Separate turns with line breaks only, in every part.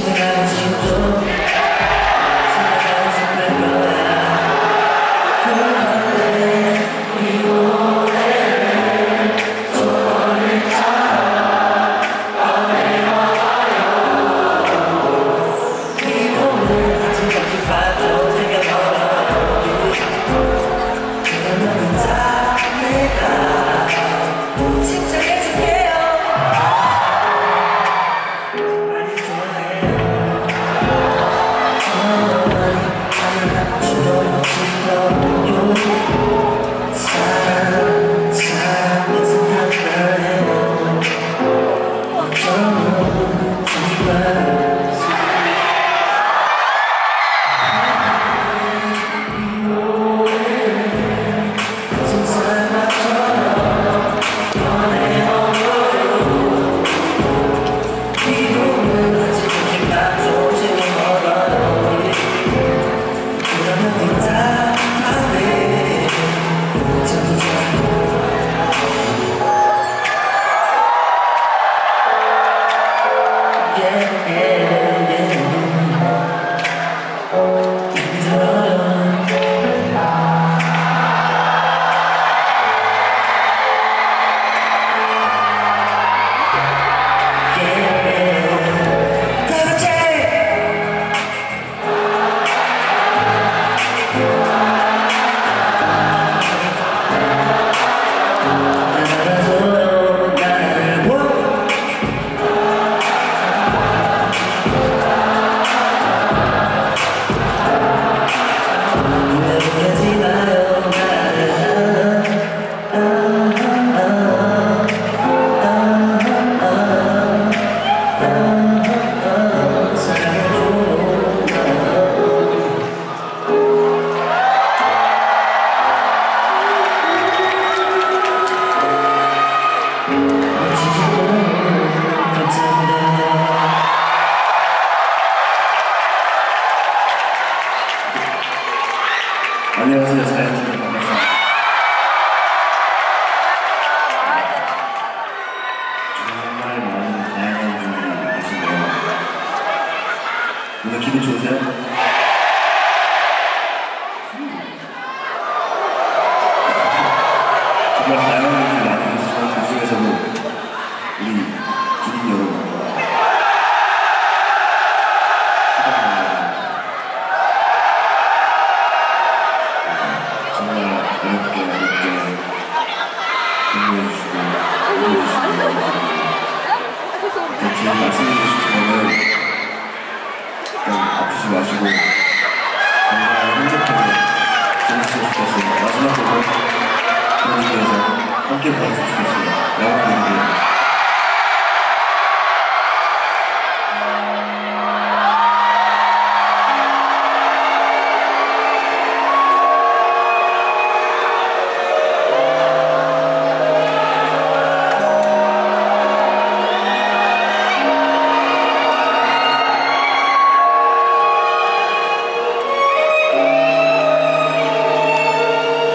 to you. 연락드리고 여러분께서 함께 봐주셨으면
좋겠습니다. 여러분들께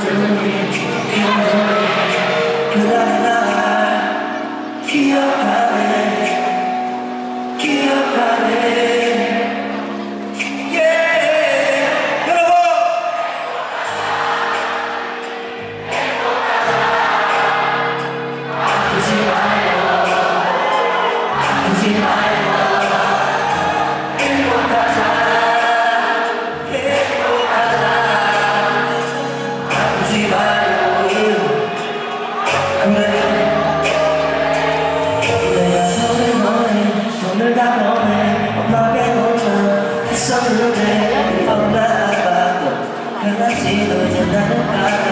doing it, can't do it. never mind.